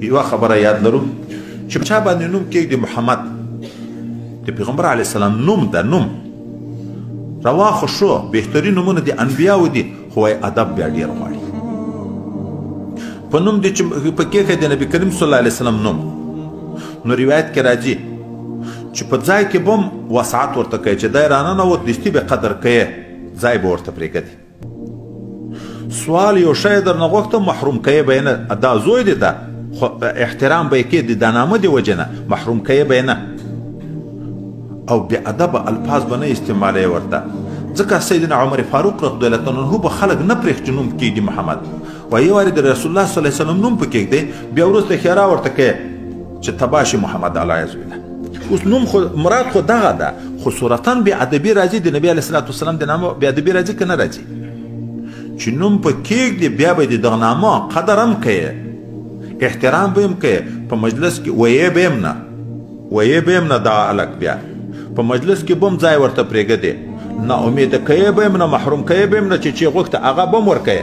یوه خبره یاد لرو چې چا باندې نوم کېږدي محمد د پیغمبر علیه السلام نوم ده نوم روا خو شو بهترین نومونه د انبیاو دي خو ادب بیا ډېر غواړي په نوم دي چې په کېښه د نبی کریم صلی الله علیه وسلم نوم نو روایت کې راځي چې په ځای کې بم وسعت ورته کوي چې دی راننوت دستي به قدر کوي ځای به ورته پرېږدي سوال یو شای در نغوخته محروم که بینه دا زوی دی دا احترام به کې د دنامه دی وجنه محروم که بینه او بی ادب الفاظ بنه استعمالی ورته ځکه سیدنا عمر فاروق رضی الله عنه به خلق نه پرېخ جنوم کې دی محمد و یو وارد رسول الله صلی الله علیه وسلم نوم پکې دی بیا ورسته خیرا ورته کې چې تباه شي محمد العیاذ بالله اوس نوم خو مراد خو دغه ده خو صورتا بې ادبي راځي د نبي علیه الصلات والسلام د نامه بې ادبي راځي که نه راځي چې نوم په کېږدې بیا به د دغه نامه قدر هم کوې احترام به هم کوې په مجلس کې ویې به هم نه ویې به هم نه دا هلک بیا په مجلس کې به هم ځای ورته پرېږدې نا امیده کوې به هم نه محروم کوې به هم نه چې چې غوښته هغه به هم ورکوې